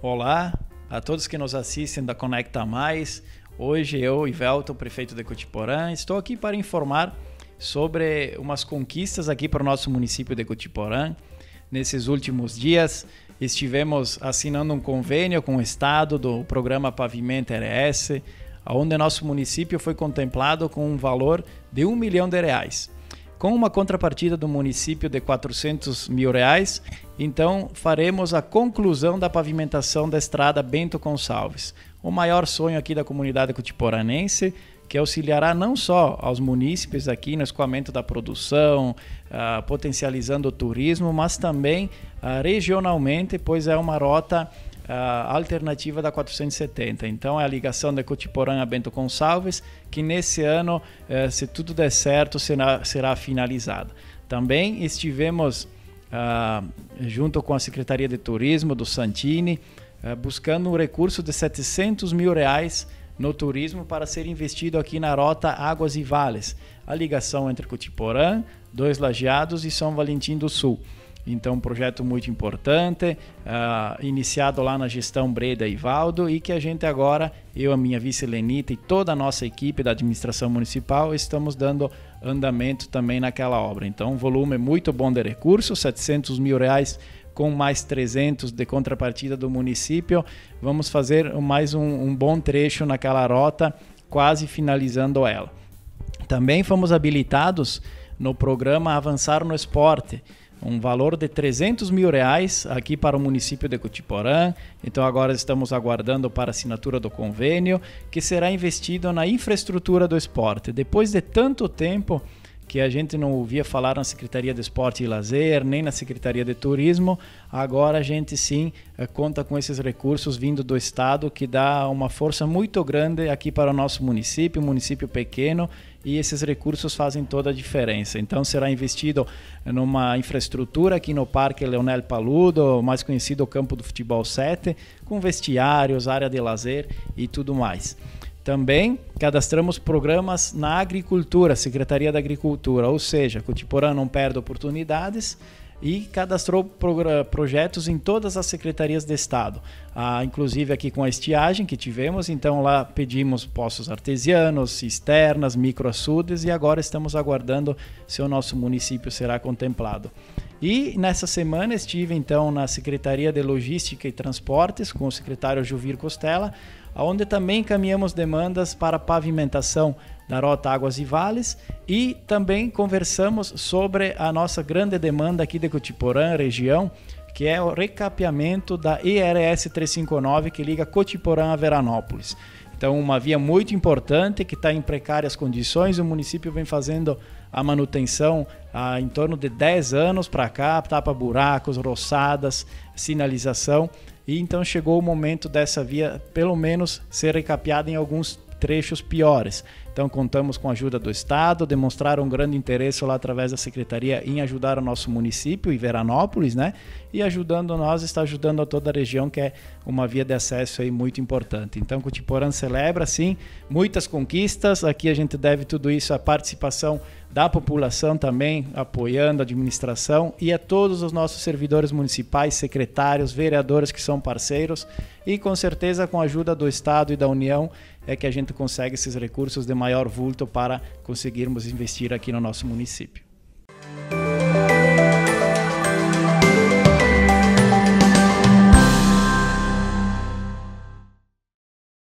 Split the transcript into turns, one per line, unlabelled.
Olá a todos que nos assistem da Conecta Mais. Hoje eu, Ivelto, prefeito de Cotiporã, estou aqui para informar sobre umas conquistas aqui para o nosso município de Cotiporã. Nesses últimos dias estivemos assinando um convênio com o Estado do programa Pavimento RS, onde nosso município foi contemplado com um valor de um milhão de reais com uma contrapartida do município de 400 mil reais. Então, faremos a conclusão da pavimentação da estrada Bento Gonçalves, o maior sonho aqui da comunidade cutiporanense, que auxiliará não só aos munícipes aqui no escoamento da produção, uh, potencializando o turismo, mas também uh, regionalmente, pois é uma rota a alternativa da 470. Então é a ligação de Cotiporã a Bento Gonçalves, que nesse ano, eh, se tudo der certo, será, será finalizada. Também estivemos ah, junto com a Secretaria de Turismo do Santini, eh, buscando um recurso de 700 mil reais no turismo para ser investido aqui na rota Águas e Vales, a ligação entre Cotiporã, Dois Lajeados e São Valentim do Sul. Então, um projeto muito importante, uh, iniciado lá na gestão Breda e Valdo, e que a gente agora, eu, a minha vice Lenita e toda a nossa equipe da administração municipal, estamos dando andamento também naquela obra. Então, um volume muito bom de recursos, 700 mil reais com mais 300 de contrapartida do município. Vamos fazer mais um, um bom trecho naquela rota, quase finalizando ela. Também fomos habilitados no programa Avançar no Esporte um valor de 300 mil reais aqui para o município de Cotiporã. Então agora estamos aguardando para assinatura do convênio, que será investido na infraestrutura do esporte. Depois de tanto tempo que a gente não ouvia falar na Secretaria de Esporte e Lazer, nem na Secretaria de Turismo, agora a gente sim eh, conta com esses recursos vindo do Estado, que dá uma força muito grande aqui para o nosso município, município pequeno, e esses recursos fazem toda a diferença. Então será investido numa infraestrutura aqui no Parque Leonel Paludo, mais conhecido o Campo do Futebol 7, com vestiários, área de lazer e tudo mais. Também cadastramos programas na agricultura, Secretaria da Agricultura, ou seja, Cotiporã não perde oportunidades e cadastrou projetos em todas as secretarias de Estado, ah, inclusive aqui com a estiagem que tivemos. Então lá pedimos poços artesianos, cisternas, microaçudes e agora estamos aguardando se o nosso município será contemplado. E nessa semana estive então na Secretaria de Logística e Transportes com o secretário Juvir Costela, onde também encaminhamos demandas para pavimentação da Rota Águas e Vales e também conversamos sobre a nossa grande demanda aqui de Cotiporã, região, que é o recapeamento da ERS 359 que liga Cotiporã a Veranópolis. Então, uma via muito importante que está em precárias condições. O município vem fazendo a manutenção há em torno de 10 anos para cá, tapa buracos, roçadas, sinalização. E então chegou o momento dessa via, pelo menos, ser recapeada em alguns trechos piores. Então contamos com a ajuda do Estado, demonstraram um grande interesse lá através da Secretaria em ajudar o nosso município, Veranópolis, né? E ajudando nós, está ajudando a toda a região, que é uma via de acesso aí muito importante. Então Cotiporã celebra, sim, muitas conquistas. Aqui a gente deve tudo isso à participação da população também, apoiando a administração e a todos os nossos servidores municipais, secretários, vereadores que são parceiros e com certeza com a ajuda do Estado e da União é que a gente consegue esses recursos de maior vulto para conseguirmos investir aqui no nosso município.